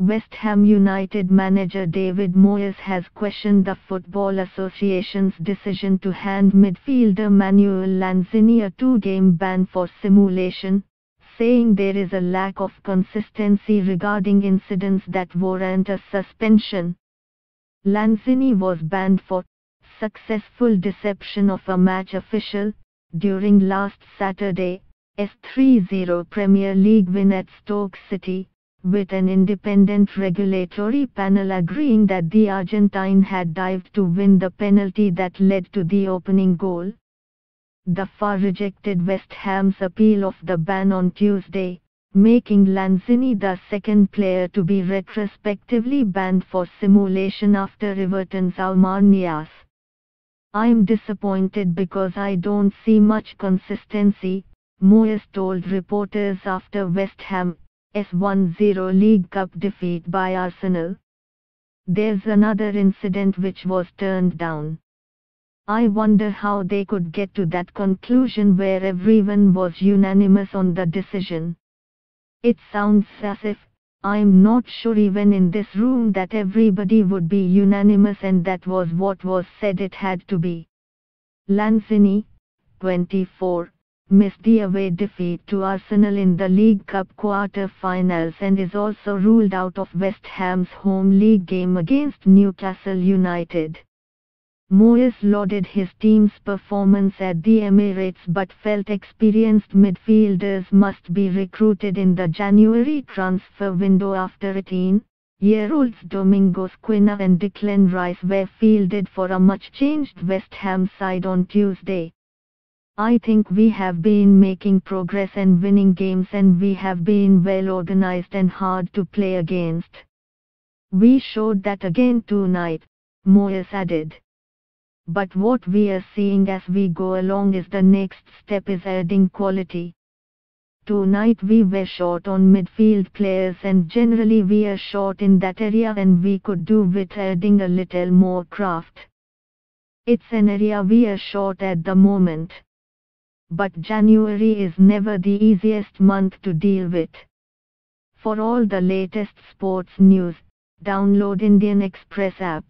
West Ham United manager David Moyes has questioned the Football Association's decision to hand midfielder Manuel Lanzini a two-game ban for simulation, saying there is a lack of consistency regarding incidents that warrant a suspension. Lanzini was banned for successful deception of a match official during last Saturday's 3-0 Premier League win at Stoke City with an independent regulatory panel agreeing that the Argentine had dived to win the penalty that led to the opening goal. The FA rejected West Ham's appeal of the ban on Tuesday, making Lanzini the second player to be retrospectively banned for simulation after Everton's Oumar Niasse. I'm disappointed because I don't see much consistency, Moyes told reporters after West Ham S1-0 League Cup defeat by Arsenal. There's another incident which was turned down. I wonder how they could get to that conclusion where everyone was unanimous on the decision. It sounds as if, I'm not sure even in this room that everybody would be unanimous and that was what was said it had to be. Lanzini, 24, missed the away defeat to Arsenal in the League Cup quarter-finals and is also ruled out of West Ham's home league game against Newcastle United. Moyes lauded his team's performance at the Emirates but felt experienced midfielders must be recruited in the January transfer window after 18-year-olds Domingos Quina and Declan Rice were fielded for a much-changed West Ham side on Tuesday. I think we have been making progress and winning games and we have been well organized and hard to play against. We showed that again tonight, Moyes added. But what we are seeing as we go along is the next step is adding quality. Tonight we were short on midfield players and generally we are short in that area and we could do with adding a little more craft. It's an area we are short at the moment but January is never the easiest month to deal with. For all the latest sports news, download Indian Express app.